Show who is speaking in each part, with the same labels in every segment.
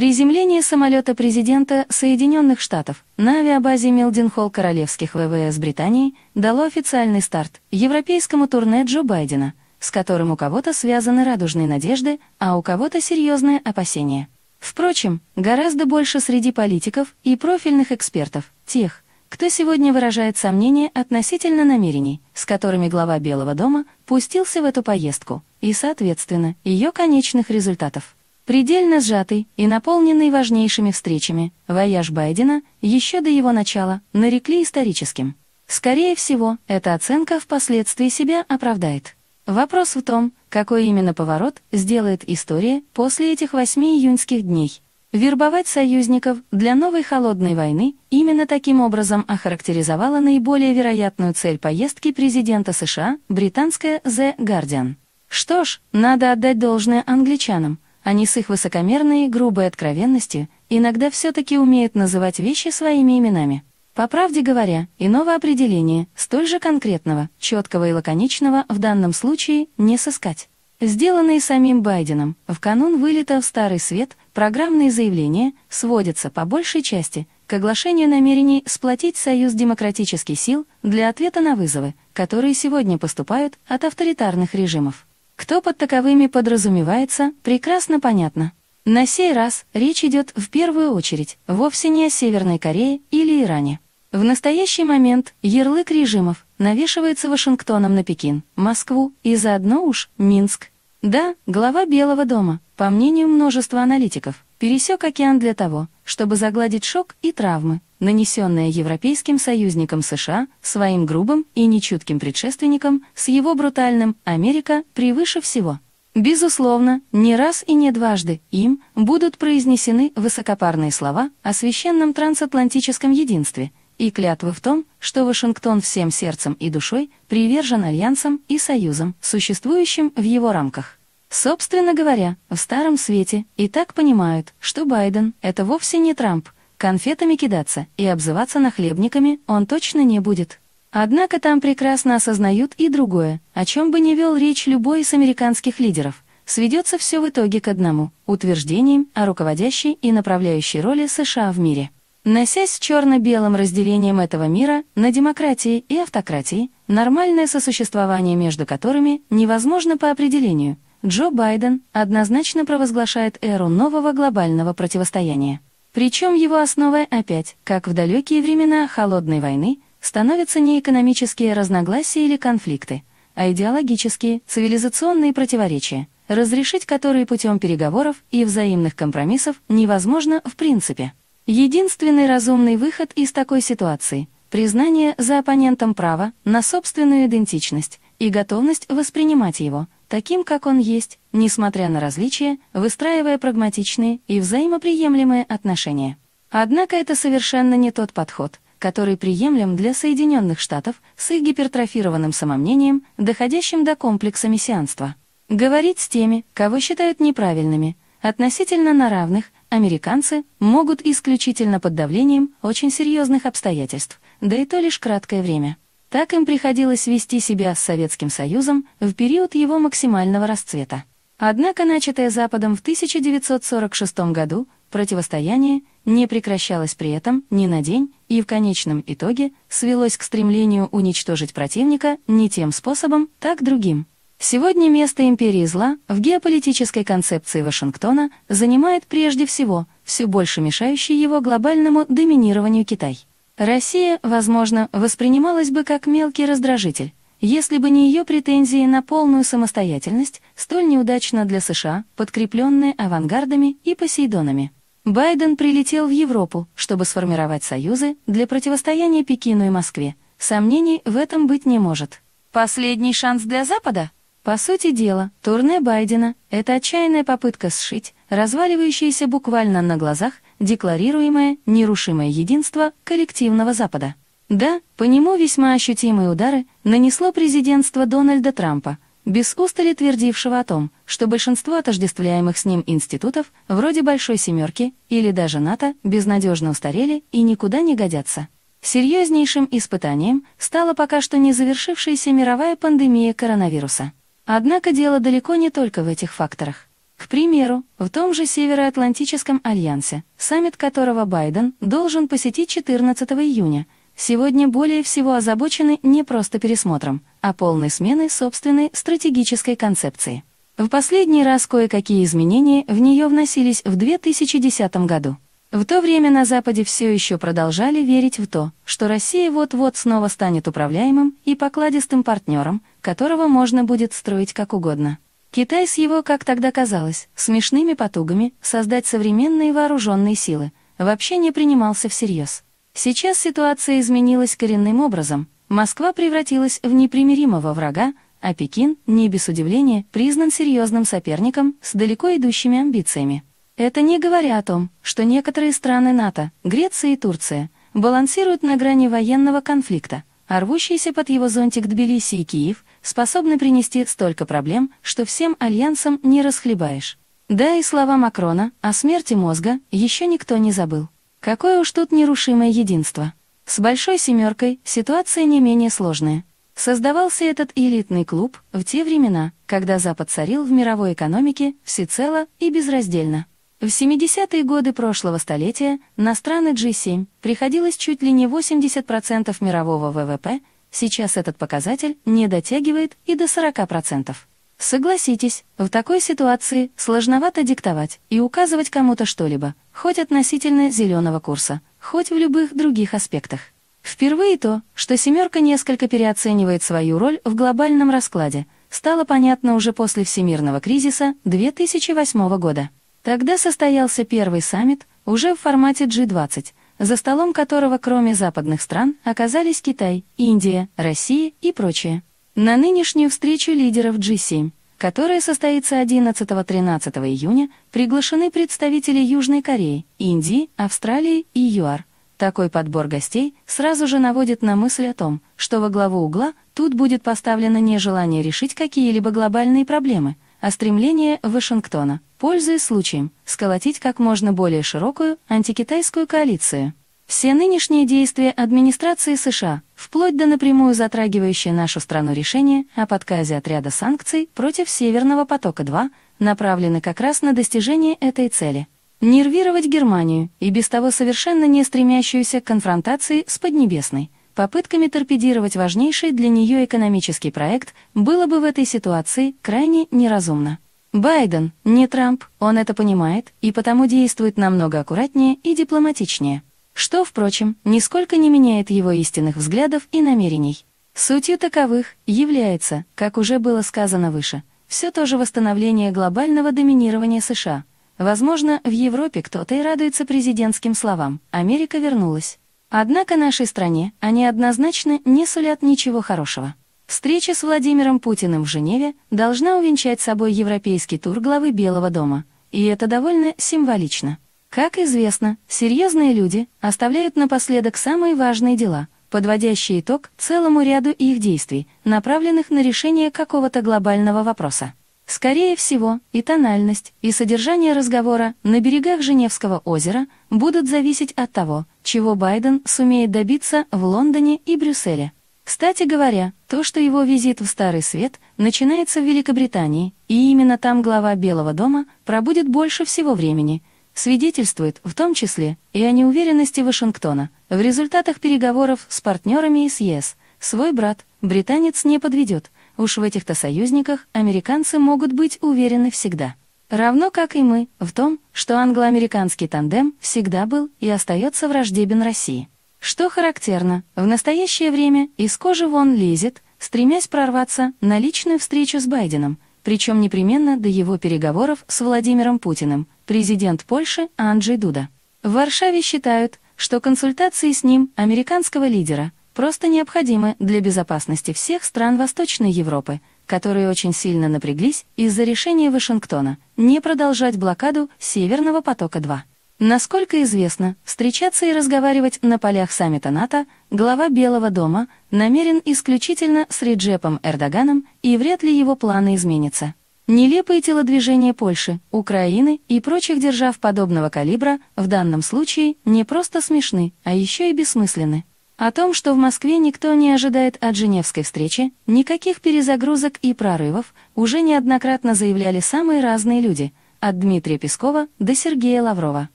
Speaker 1: Приземление самолета президента Соединенных Штатов на авиабазе Милденхолл Королевских ВВС Британии дало официальный старт европейскому турне Джо Байдена, с которым у кого-то связаны радужные надежды, а у кого-то серьезные опасения. Впрочем, гораздо больше среди политиков и профильных экспертов, тех, кто сегодня выражает сомнения относительно намерений, с которыми глава Белого дома пустился в эту поездку, и, соответственно, ее конечных результатов. Предельно сжатый и наполненный важнейшими встречами, вояж Байдена еще до его начала нарекли историческим. Скорее всего, эта оценка впоследствии себя оправдает. Вопрос в том, какой именно поворот сделает история после этих восьми июньских дней. Вербовать союзников для новой холодной войны именно таким образом охарактеризовала наиболее вероятную цель поездки президента США, британская The Guardian. Что ж, надо отдать должное англичанам – они с их высокомерной и грубой откровенностью иногда все-таки умеют называть вещи своими именами. По правде говоря, иного определения, столь же конкретного, четкого и лаконичного в данном случае не сыскать. Сделанные самим Байденом в канун вылета в Старый Свет программные заявления сводятся по большей части к оглашению намерений сплотить Союз демократических сил для ответа на вызовы, которые сегодня поступают от авторитарных режимов. Кто под таковыми подразумевается, прекрасно понятно. На сей раз речь идет в первую очередь вовсе не о Северной Корее или Иране. В настоящий момент ярлык режимов навешивается Вашингтоном на Пекин, Москву и заодно уж Минск. Да, глава Белого дома, по мнению множества аналитиков, пересек океан для того, чтобы загладить шок и травмы, нанесенные европейским союзникам США своим грубым и нечутким предшественником с его брутальным «Америка превыше всего». Безусловно, не раз и не дважды им будут произнесены высокопарные слова о священном трансатлантическом единстве и клятвы в том, что Вашингтон всем сердцем и душой привержен альянсам и союзам, существующим в его рамках. Собственно говоря, в Старом Свете и так понимают, что Байден — это вовсе не Трамп, конфетами кидаться и обзываться нахлебниками он точно не будет. Однако там прекрасно осознают и другое, о чем бы ни вел речь любой из американских лидеров. Сведется все в итоге к одному – утверждениям о руководящей и направляющей роли США в мире. Носясь черно-белым разделением этого мира на демократии и автократии, нормальное сосуществование между которыми невозможно по определению – Джо Байден однозначно провозглашает эру нового глобального противостояния. Причем его основой опять, как в далекие времена Холодной войны, становятся не экономические разногласия или конфликты, а идеологические, цивилизационные противоречия, разрешить которые путем переговоров и взаимных компромиссов невозможно в принципе. Единственный разумный выход из такой ситуации – признание за оппонентом права на собственную идентичность и готовность воспринимать его – таким, как он есть, несмотря на различия, выстраивая прагматичные и взаимоприемлемые отношения. Однако это совершенно не тот подход, который приемлем для Соединенных Штатов с их гипертрофированным самомнением, доходящим до комплекса мессианства. Говорить с теми, кого считают неправильными, относительно на равных, американцы могут исключительно под давлением очень серьезных обстоятельств, да и то лишь краткое время. Так им приходилось вести себя с Советским Союзом в период его максимального расцвета. Однако начатое Западом в 1946 году противостояние не прекращалось при этом ни на день и в конечном итоге свелось к стремлению уничтожить противника не тем способом, так другим. Сегодня место империи зла в геополитической концепции Вашингтона занимает прежде всего все больше мешающий его глобальному доминированию Китай. Россия, возможно, воспринималась бы как мелкий раздражитель, если бы не ее претензии на полную самостоятельность, столь неудачно для США, подкрепленные авангардами и посейдонами. Байден прилетел в Европу, чтобы сформировать союзы для противостояния Пекину и Москве. Сомнений в этом быть не может. Последний шанс для Запада? По сути дела, турне Байдена — это отчаянная попытка сшить, разваливающееся буквально на глазах, декларируемое нерушимое единство коллективного Запада. Да, по нему весьма ощутимые удары нанесло президентство Дональда Трампа, без устали твердившего о том, что большинство отождествляемых с ним институтов, вроде «Большой семерки» или даже НАТО, безнадежно устарели и никуда не годятся. Серьезнейшим испытанием стала пока что не завершившаяся мировая пандемия коронавируса. Однако дело далеко не только в этих факторах. К примеру, в том же Североатлантическом альянсе, саммит которого Байден должен посетить 14 июня, сегодня более всего озабочены не просто пересмотром, а полной сменой собственной стратегической концепции. В последний раз кое-какие изменения в нее вносились в 2010 году. В то время на Западе все еще продолжали верить в то, что Россия вот-вот снова станет управляемым и покладистым партнером, которого можно будет строить как угодно. Китай с его, как тогда казалось, смешными потугами создать современные вооруженные силы вообще не принимался всерьез. Сейчас ситуация изменилась коренным образом. Москва превратилась в непримиримого врага, а Пекин, не без удивления, признан серьезным соперником с далеко идущими амбициями. Это не говоря о том, что некоторые страны НАТО, Греция и Турция, балансируют на грани военного конфликта, а рвущийся под его зонтик Тбилиси и Киев способны принести столько проблем, что всем альянсам не расхлебаешь. Да и слова Макрона о смерти мозга еще никто не забыл. Какое уж тут нерушимое единство. С «Большой семеркой» ситуация не менее сложная. Создавался этот элитный клуб в те времена, когда Запад царил в мировой экономике всецело и безраздельно. В 70-е годы прошлого столетия на страны G7 приходилось чуть ли не 80% мирового ВВП, Сейчас этот показатель не дотягивает и до 40%. Согласитесь, в такой ситуации сложновато диктовать и указывать кому-то что-либо, хоть относительно зеленого курса, хоть в любых других аспектах. Впервые то, что «семерка» несколько переоценивает свою роль в глобальном раскладе, стало понятно уже после всемирного кризиса 2008 года. Тогда состоялся первый саммит уже в формате G20, за столом которого кроме западных стран оказались Китай, Индия, Россия и прочее. На нынешнюю встречу лидеров G7, которая состоится 11-13 июня, приглашены представители Южной Кореи, Индии, Австралии и ЮАР. Такой подбор гостей сразу же наводит на мысль о том, что во главу угла тут будет поставлено не желание решить какие-либо глобальные проблемы, а стремление Вашингтона пользуясь случаем, сколотить как можно более широкую антикитайскую коалицию. Все нынешние действия администрации США, вплоть до напрямую затрагивающие нашу страну решения о подказе отряда санкций против Северного потока-2, направлены как раз на достижение этой цели. Нервировать Германию, и без того совершенно не стремящуюся к конфронтации с Поднебесной, попытками торпедировать важнейший для нее экономический проект, было бы в этой ситуации крайне неразумно. Байден, не Трамп, он это понимает и потому действует намного аккуратнее и дипломатичнее. Что, впрочем, нисколько не меняет его истинных взглядов и намерений. Сутью таковых является, как уже было сказано выше, все то же восстановление глобального доминирования США. Возможно, в Европе кто-то и радуется президентским словам «Америка вернулась». Однако нашей стране они однозначно не сулят ничего хорошего. Встреча с Владимиром Путиным в Женеве должна увенчать собой европейский тур главы Белого дома, и это довольно символично. Как известно, серьезные люди оставляют напоследок самые важные дела, подводящие итог целому ряду их действий, направленных на решение какого-то глобального вопроса. Скорее всего, и тональность, и содержание разговора на берегах Женевского озера будут зависеть от того, чего Байден сумеет добиться в Лондоне и Брюсселе. Кстати говоря, то, что его визит в Старый Свет начинается в Великобритании, и именно там глава Белого дома пробудет больше всего времени, свидетельствует в том числе и о неуверенности Вашингтона в результатах переговоров с партнерами из ЕС. Свой брат, британец, не подведет. Уж в этих-то союзниках американцы могут быть уверены всегда. Равно как и мы в том, что англо-американский тандем всегда был и остается враждебен России. Что характерно, в настоящее время из кожи вон лезет, стремясь прорваться на личную встречу с Байденом, причем непременно до его переговоров с Владимиром Путиным, президент Польши Анджей Дуда. В Варшаве считают, что консультации с ним, американского лидера, просто необходимы для безопасности всех стран Восточной Европы, которые очень сильно напряглись из-за решения Вашингтона не продолжать блокаду Северного потока-2. Насколько известно, встречаться и разговаривать на полях саммита НАТО глава Белого дома намерен исключительно с Реджепом Эрдоганом, и вряд ли его планы изменятся. Нелепые телодвижения Польши, Украины и прочих держав подобного калибра в данном случае не просто смешны, а еще и бессмысленны. О том, что в Москве никто не ожидает от Женевской встречи, никаких перезагрузок и прорывов, уже неоднократно заявляли самые разные люди – от Дмитрия Пескова до Сергея Лаврова.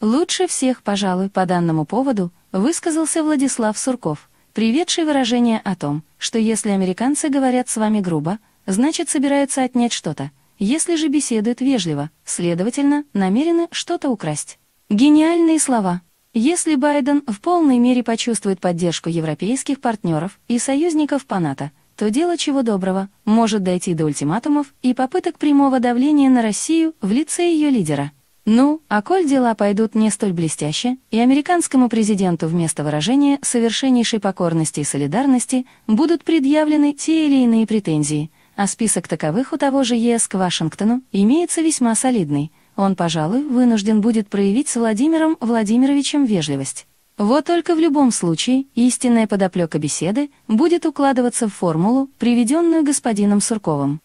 Speaker 1: Лучше всех, пожалуй, по данному поводу высказался Владислав Сурков, приведший выражение о том, что если американцы говорят с вами грубо, значит собираются отнять что-то, если же беседуют вежливо, следовательно, намерены что-то украсть. Гениальные слова. Если Байден в полной мере почувствует поддержку европейских партнеров и союзников по НАТО, то дело чего доброго может дойти до ультиматумов и попыток прямого давления на Россию в лице ее лидера. Ну, а коль дела пойдут не столь блестяще, и американскому президенту вместо выражения совершеннейшей покорности и солидарности будут предъявлены те или иные претензии, а список таковых у того же ЕС к Вашингтону имеется весьма солидный, он, пожалуй, вынужден будет проявить с Владимиром Владимировичем вежливость. Вот только в любом случае истинная подоплека беседы будет укладываться в формулу, приведенную господином Сурковым.